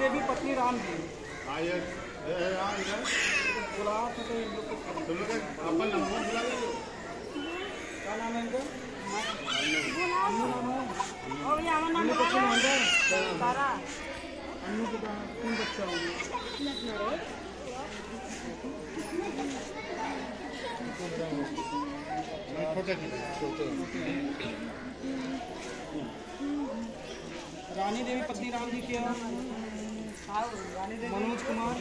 देवी पत्नी राम जी। बुला इन लोग क्या नाम है इनका? अन्नू होंगे अन्नू के तीन बच्चे होंगे। छोटे छोटे रानी देवी पत्नी राम जी के मनोज कुमार।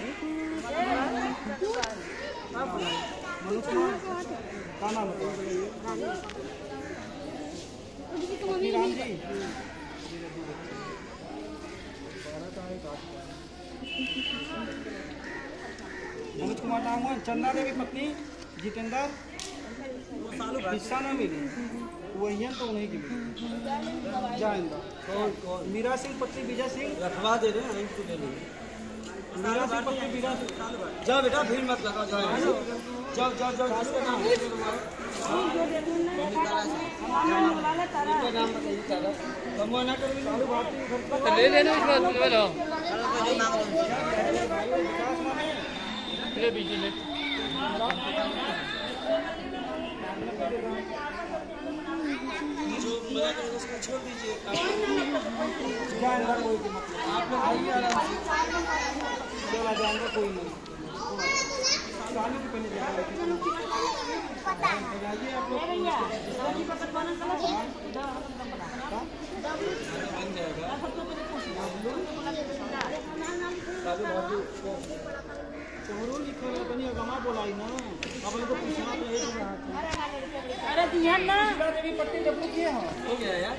मनोज कुमार। क्या नाम मनोज कुमार नाम चंदा देवी पत्नी जितेंद्र। हिस्सा ना मिली वही तो उन्हीं की मिली जाएँगा मीरा सिंह पत्नी विजय सिंह? रखवा दे रहे हैं तो ले मीरा सिंह पत्नी मीरा सिंह? जाओ बेटा भीड़ मत लगाओ जाओ जाओ जाओ जाओ जिसका नाम है इसका नाम बताइए तारा कम ना करो घर ले लेना इस बात में लो। ले बीजी ले जो मज़ा करेगा उसको छोड़ दीजिए आप लोग आइए आराम से चला जाएँगा कोई नहीं चालू की पहले जाइए आप लोग बन जाएगा साधु बाबू चोरू लिखल है तनी अगमा बोलाई ना। अब इनको पूछना तो एक अरे ना। देवी पट्टी डब्लू किए हो। गया यार।